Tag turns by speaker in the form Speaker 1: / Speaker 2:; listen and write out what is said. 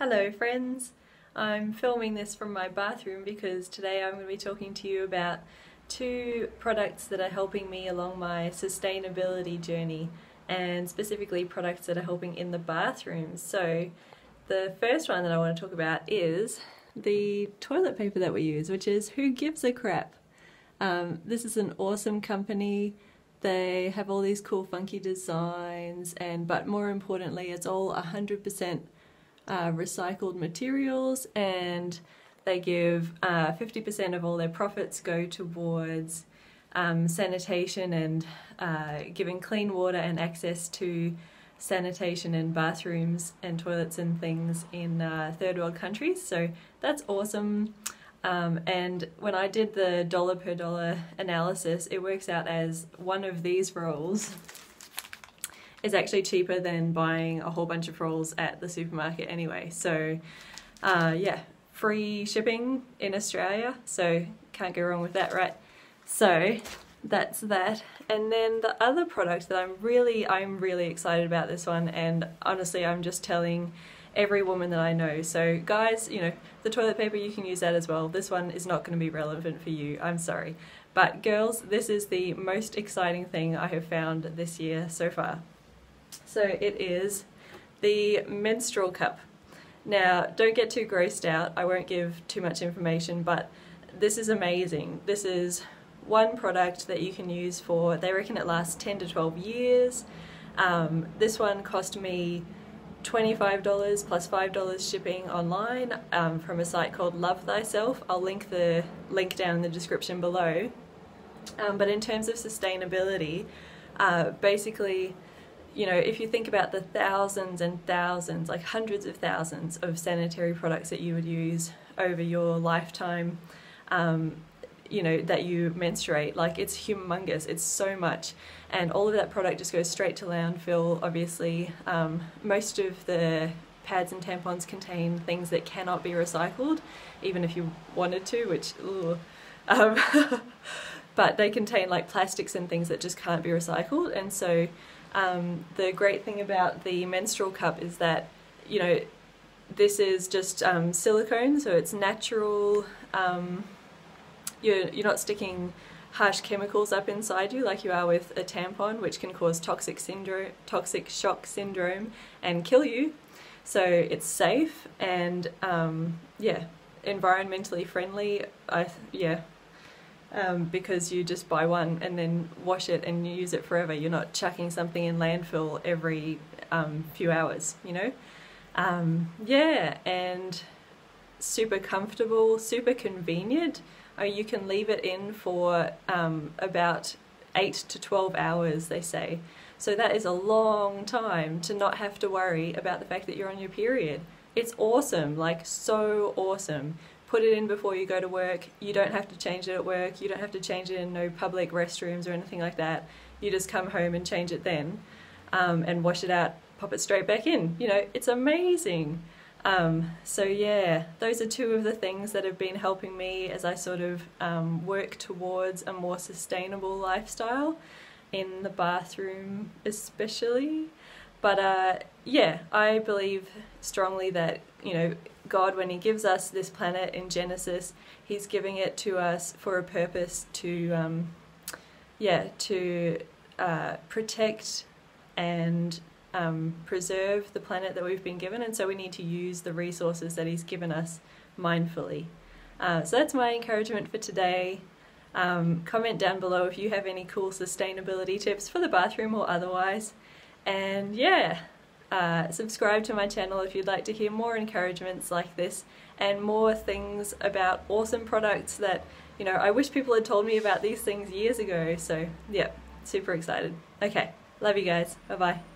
Speaker 1: Hello friends! I'm filming this from my bathroom because today I'm going to be talking to you about two products that are helping me along my sustainability journey and specifically products that are helping in the bathroom. So the first one that I want to talk about is the toilet paper that we use which is Who Gives a Crap. Um, this is an awesome company. They have all these cool funky designs and but more importantly it's all 100% uh, recycled materials and they give 50% uh, of all their profits go towards um, sanitation and uh, giving clean water and access to sanitation and bathrooms and toilets and things in uh, third world countries. So that's awesome. Um, and when I did the dollar per dollar analysis, it works out as one of these rolls is actually cheaper than buying a whole bunch of rolls at the supermarket anyway. So uh, yeah, free shipping in Australia, so can't go wrong with that, right? So that's that. And then the other product that I'm really, I'm really excited about this one and honestly I'm just telling every woman that I know. So guys, you know, the toilet paper, you can use that as well. This one is not going to be relevant for you, I'm sorry. But girls, this is the most exciting thing I have found this year so far. So it is the menstrual cup. Now, don't get too grossed out. I won't give too much information, but this is amazing. This is one product that you can use for, they reckon it lasts 10 to 12 years. Um, this one cost me $25 plus $5 shipping online um, from a site called Love Thyself. I'll link the link down in the description below. Um, but in terms of sustainability, uh, basically you know, if you think about the thousands and thousands, like hundreds of thousands of sanitary products that you would use over your lifetime, um, you know, that you menstruate, like it's humongous, it's so much. And all of that product just goes straight to landfill, obviously. Um, most of the pads and tampons contain things that cannot be recycled, even if you wanted to, which, um, but they contain like plastics and things that just can't be recycled. And so um, the great thing about the menstrual cup is that, you know, this is just um, silicone, so it's natural. Um, you're, you're not sticking harsh chemicals up inside you like you are with a tampon, which can cause toxic syndrome, toxic shock syndrome, and kill you. So it's safe and um, yeah, environmentally friendly. I yeah, um, because you just buy one and then wash it and you use it forever. You're not chucking something in landfill every um, few hours, you know? Um, yeah, and super comfortable, super convenient. Uh, you can leave it in for um, about 8 to 12 hours, they say. So that is a long time to not have to worry about the fact that you're on your period. It's awesome, like so awesome put it in before you go to work. You don't have to change it at work. You don't have to change it in no public restrooms or anything like that. You just come home and change it then um, and wash it out, pop it straight back in. You know, it's amazing. Um, so yeah, those are two of the things that have been helping me as I sort of um, work towards a more sustainable lifestyle in the bathroom especially. But uh, yeah, I believe strongly that, you know, God, when He gives us this planet in Genesis, He's giving it to us for a purpose to, um, yeah, to uh, protect and um, preserve the planet that we've been given, and so we need to use the resources that He's given us mindfully. Uh, so that's my encouragement for today. Um, comment down below if you have any cool sustainability tips for the bathroom or otherwise. And yeah, uh, subscribe to my channel if you'd like to hear more encouragements like this and more things about awesome products that, you know, I wish people had told me about these things years ago. So yeah, super excited. Okay, love you guys. Bye bye.